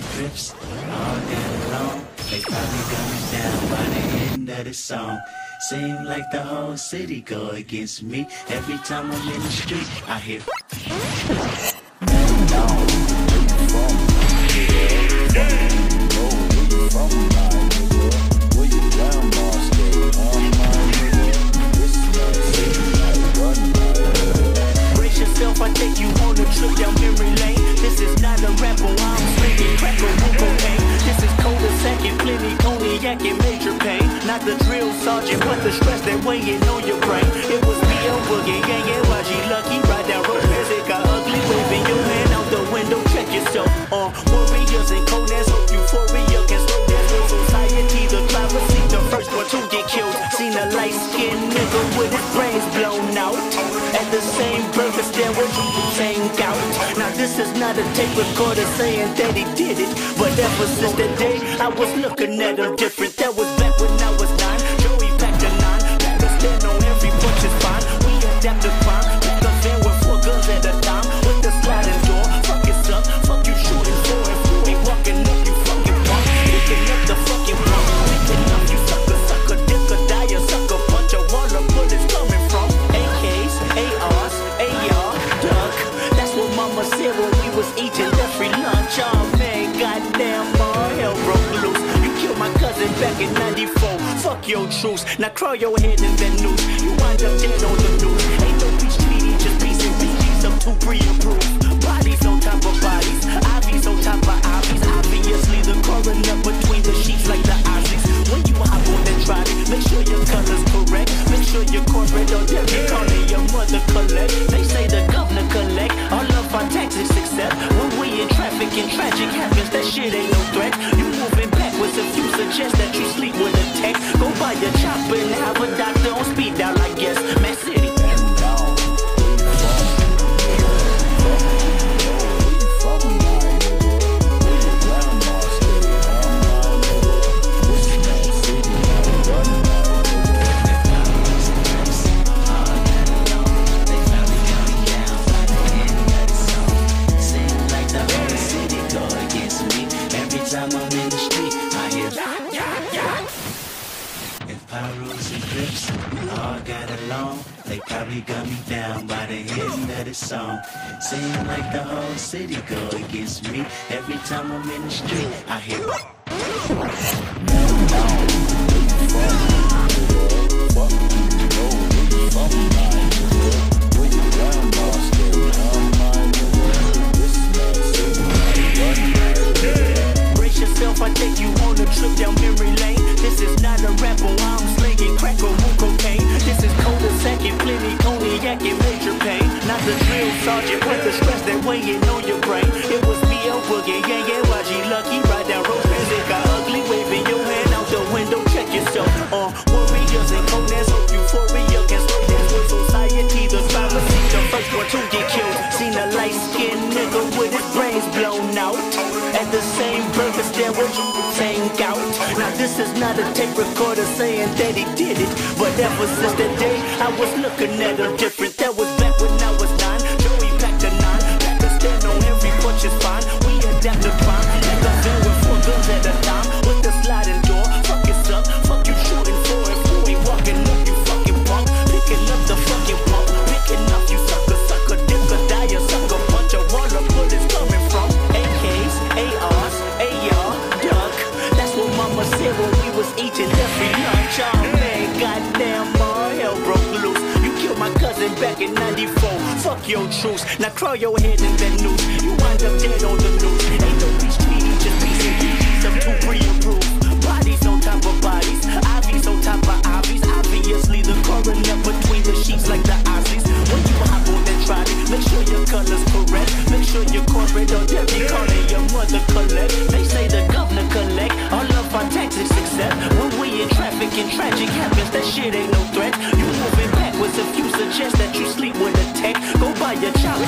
Crips all day long. They probably coming down by the end of the song. Seem like the whole city go against me. Every time I'm in the street, I hear. Brace cognac and major pain. Not the drill sergeant, but the stress that weighing on your brain. It was this is not a tape recorder saying that he did it. But ever since that day, I was looking at him different. That was back when I was nine. In 94. Fuck your truce. Now crawl your head in that noose. You wind up dead on the news. Ain't no peace treaty, just peace and PGs up to pre-approved. Bodies on top of bodies, IVs on top of Pyros and Crips all got along, they probably got me down by the end of the song. Seem like the whole city go against me. Every time I'm in the street, I hear. Brace yourself, I take you on a trip down memory lane. This is not a rapper, sergeant, but the stress that weighing on your brain. It was B.O. Boogie, Gang, and YG Lucky. Ride down road, it got ugly. Waving your hand out the window, check yourself. Uh, warriors and coldness, hope euphoria can slow down for society. The see the first one to get killed. Seen a light-skinned nigga with his brains blown out. At the same stand where you same out. Now this is not a tape recorder saying that he did it. But ever since that day, I was looking at him different. That was back when Said when we was eating every lunch. Oh man, goddamn, all hell broke loose. You killed my cousin back in 94. Fuck your truce. Now crawl your head in that noose. You wind up dead on shit ain't no threat. You moving backwards if you suggest that you sleep with a tech. Go buy your chopper